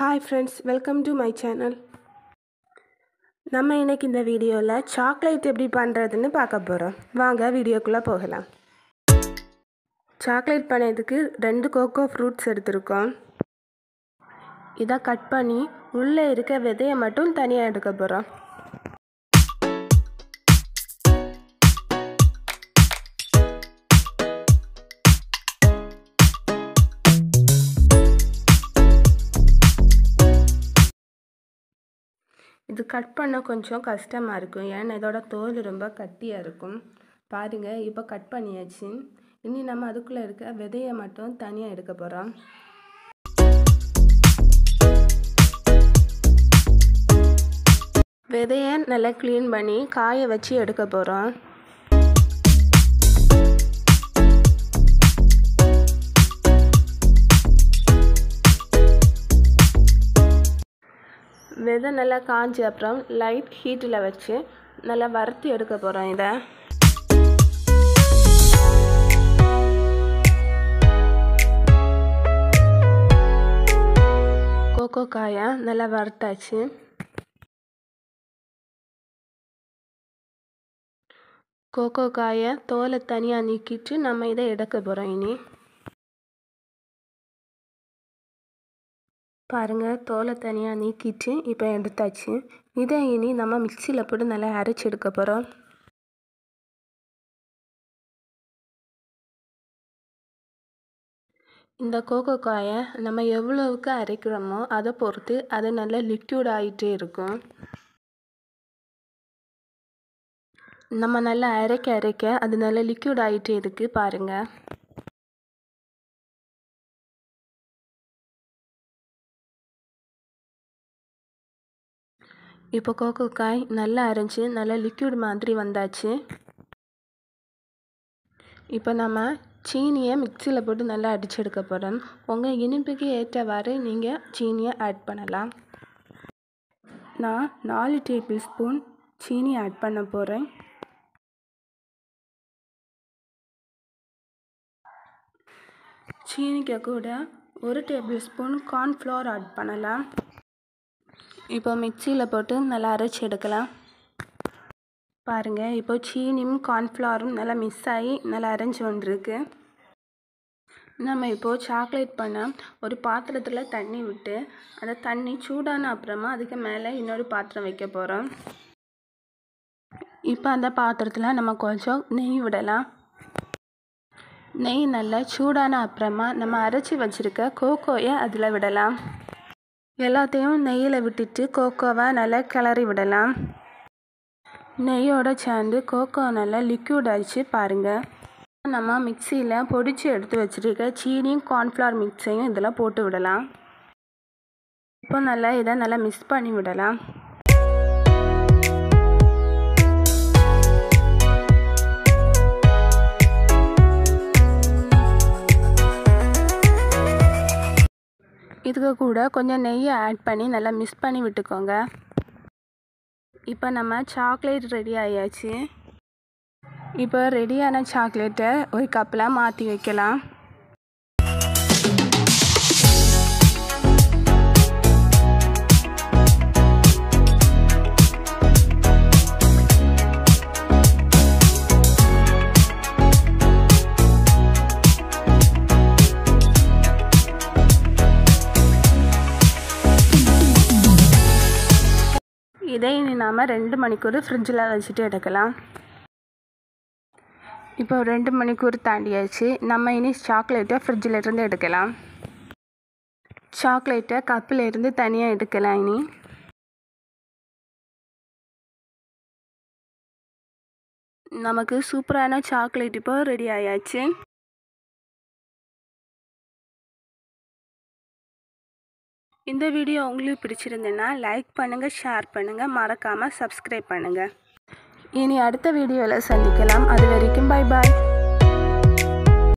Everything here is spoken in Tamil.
Hi friends welcome to my channel நம்ம இன்னைக்கு இந்த வீடியோவில் சாக்லேட் எப்படி பண்ணுறதுன்னு பார்க்க போகிறோம் வாங்க வீடியோக்குள்ளே போகலாம். சாக்லேட் பண்ணதுக்கு ரெண்டு கோகோ ஃப்ரூட்ஸ் எடுத்திருக்கோம். இதை கட் பண்ணி உள்ளே இருக்க விதையை மட்டும் தனியாக எடுக்க போகிறோம் இது கட் பண்ண கொஞ்சம் கஷ்டமாக இருக்கும். ஏன்னா இதோட தோல் ரொம்ப கட்டியாக இருக்கும். பாருங்கள் இப்போ கட் பண்ணியாச்சு. இனி நம்ம அதுக்குள்ளே இருக்க விதையை மட்டும் தனியாக எடுக்க போகிறோம் விதையை நல்லா க்ளீன் பண்ணி காய வச்சு எடுக்க போகிறோம் விதை நல்லா காஞ்ச அப்புறம் லைட் ஹீட்டில் வச்சு நல்லா வறுத்து எடுக்க போகிறோம் இதை. கோகோ காயை நல்லா வறுத்தாச்சு. கோகோ காயை தோலை தனியாக நீக்கிட்டு நம்ம இதை எடுக்க போகிறோம் இனி. பாருங்கள் தோலை தனியாக நீக்கிட்டு இப்போ எடுத்தாச்சு. இதை இனி நம்ம மிக்சியில் போட்டு நல்லா அரைச்சி எடுக்க போகிறோம் இந்த கோகோ காயை நம்ம எவ்வளவுக்கு அரைக்கிறோமோ அதை பொறுத்து அது நல்லா லிக்யூட் ஆகிட்டே இருக்கும். நம்ம நல்லா அரைக்க அரைக்க அது நல்லா லிக்யூட் ஆகிட்டே இருக்குது பாருங்கள் இப்போ கோகோ காய் நல்லா அரைஞ்சி நல்லா லிக்யூட் மாதிரி வந்தாச்சு. இப்போ நம்ம சீனியை மிக்சியில் போட்டு நல்லா அடித்து எடுக்க போகிறோம் உங்கள் இனிப்புக்கு ஏற்றவாறு நீங்கள் சீனியை ஆட் பண்ணலாம். நான் நாலு டேபிள் ஸ்பூன் சீனி ஆட் பண்ண போகிறேன் சீனிக்கு கூட ஒரு டேபிள் ஸ்பூன் கார்ன்ஃப்ளவர் ஆட் பண்ணலாம். இப்போ மிக்சியில் போட்டு நல்லா அரைச்சி எடுக்கலாம். பாருங்கள் இப்போ சீனியும் கார்ன்ஃப்ளவரும் நல்லா மிஸ் ஆகி நல்லா அரைஞ்சி வந்துருக்கு. நம்ம இப்போது சாக்லேட் பண்ண ஒரு பாத்திரத்தில் தண்ணி விட்டு அந்த தண்ணி சூடான அப்புறமா அதுக்கு மேலே இன்னொரு பாத்திரம் வைக்க போகிறோம் இப்போ அந்த பாத்திரத்தில் நம்ம கொஞ்சம் நெய் விடலாம். நெய் நல்லா சூடான அப்புறமா நம்ம அரைச்சி வச்சுருக்க கோகோயை அதில் விடலாம். எல்லாத்தையும் நெய்யில் விட்டுட்டு கோகோவை நல்லா கிளறி விடலாம். நெய்யோட சேர்ந்து கோகோ நல்லா லிக்யூட் ஆயிடுச்சு பாருங்கள் நம்ம மிக்சியில் பொடிச்சு எடுத்து வச்சுருக்க சீனியும் கார்ன்ஃப்ளவர் மிக்ஸையும் இதில் போட்டு விடலாம். இப்போ நல்லா இதை நல்லா மிக்ஸ் பண்ணி விடலாம். இதுக்கு கூட கொஞ்சம் நெய்யை ஆட் பண்ணி நல்லா மிக்ஸ் பண்ணி விட்டுக்கோங்க. இப்போ நம்ம சாக்லேட் ரெடி ஆயாச்சு. இப்போ ரெடியான சாக்லேட்டை ஒரு கப்பில் மாற்றி வைக்கலாம். இதை இனி நாம் ரெண்டு மணிக்கூர் ஃப்ரிட்ஜில் வச்சுட்டு எடுக்கலாம். இப்போ ரெண்டு மணிக்கூர் தாண்டியாச்சு. நம்ம இனி சாக்லேட்டை ஃப்ரிட்ஜில் இருந்து எடுக்கலாம். சாக்லேட்டை கப்பில் இருந்து தனியாக எடுக்கலாம் இனி. நமக்கு சூப்பரான சாக்லேட் இப்போ ரெடி ஆயாச்சு. இந்த வீடியோ உங்களுக்கு பிடிச்சிருந்துன்னா லைக் பண்ணுங்கள் ஷேர் பண்ணுங்கள் மறக்காமல் சப்ஸ்கிரைப் பண்ணுங்கள் இனி அடுத்த வீடியோவில் சந்திக்கலாம். அது வரைக்கும் பை பாய்